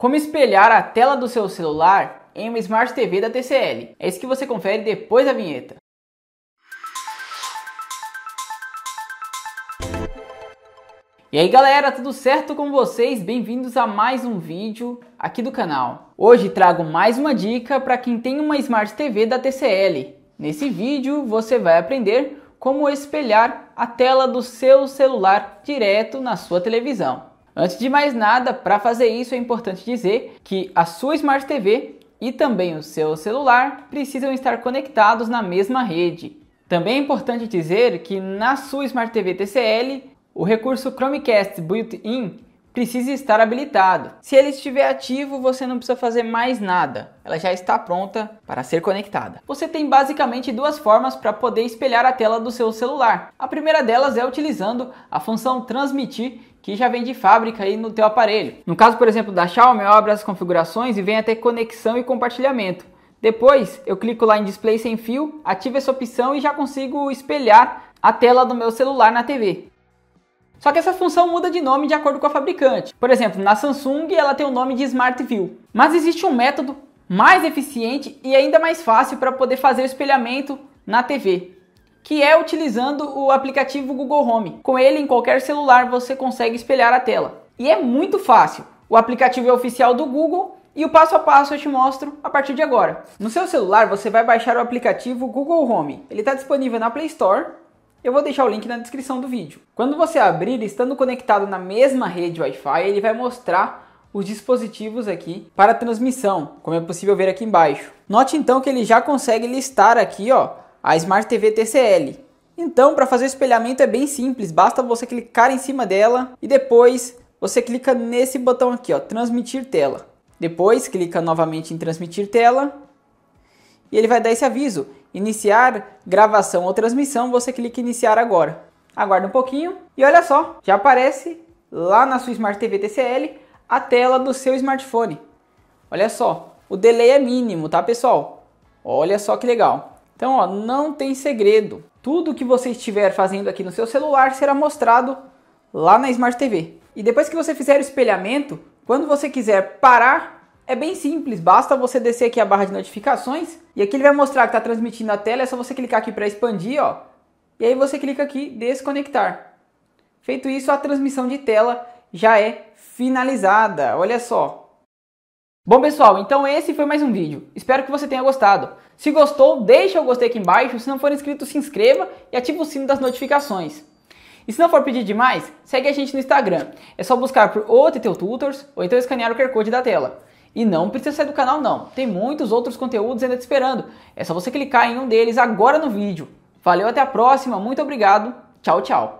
Como espelhar a tela do seu celular em uma Smart TV da TCL. É isso que você confere depois da vinheta. E aí galera, tudo certo com vocês? Bem-vindos a mais um vídeo aqui do canal. Hoje trago mais uma dica para quem tem uma Smart TV da TCL. Nesse vídeo você vai aprender como espelhar a tela do seu celular direto na sua televisão. Antes de mais nada, para fazer isso é importante dizer que a sua Smart TV e também o seu celular precisam estar conectados na mesma rede. Também é importante dizer que na sua Smart TV TCL, o recurso Chromecast Built-in precisa estar habilitado. Se ele estiver ativo, você não precisa fazer mais nada. Ela já está pronta para ser conectada. Você tem basicamente duas formas para poder espelhar a tela do seu celular. A primeira delas é utilizando a função transmitir que já vem de fábrica aí no teu aparelho. No caso, por exemplo, da Xiaomi, eu abro as configurações e vem até conexão e compartilhamento. Depois, eu clico lá em display sem fio, ativo essa opção e já consigo espelhar a tela do meu celular na TV. Só que essa função muda de nome de acordo com a fabricante. Por exemplo, na Samsung ela tem o nome de Smart View. Mas existe um método mais eficiente e ainda mais fácil para poder fazer o espelhamento na TV que é utilizando o aplicativo Google Home. Com ele, em qualquer celular, você consegue espelhar a tela. E é muito fácil. O aplicativo é oficial do Google e o passo a passo eu te mostro a partir de agora. No seu celular, você vai baixar o aplicativo Google Home. Ele está disponível na Play Store. Eu vou deixar o link na descrição do vídeo. Quando você abrir, estando conectado na mesma rede Wi-Fi, ele vai mostrar os dispositivos aqui para transmissão, como é possível ver aqui embaixo. Note então que ele já consegue listar aqui, ó, a Smart TV TCL. Então, para fazer o espelhamento é bem simples, basta você clicar em cima dela e depois você clica nesse botão aqui, ó, transmitir tela. Depois clica novamente em transmitir tela e ele vai dar esse aviso, iniciar gravação ou transmissão, você clica em iniciar agora. Aguarda um pouquinho e olha só, já aparece lá na sua Smart TV TCL a tela do seu smartphone. Olha só, o delay é mínimo, tá pessoal? Olha só que legal. Então, ó, não tem segredo. Tudo que você estiver fazendo aqui no seu celular será mostrado lá na Smart TV. E depois que você fizer o espelhamento, quando você quiser parar, é bem simples. Basta você descer aqui a barra de notificações e aqui ele vai mostrar que está transmitindo a tela. É só você clicar aqui para expandir, ó. E aí você clica aqui desconectar. Feito isso, a transmissão de tela já é finalizada. Olha só. Bom pessoal, então esse foi mais um vídeo. Espero que você tenha gostado. Se gostou, deixa o gostei aqui embaixo. Se não for inscrito, se inscreva e ative o sino das notificações. E se não for pedir demais, segue a gente no Instagram. É só buscar por OTT Tutors ou então escanear o QR Code da tela. E não precisa sair do canal não, tem muitos outros conteúdos ainda te esperando. É só você clicar em um deles agora no vídeo. Valeu, até a próxima, muito obrigado, tchau, tchau.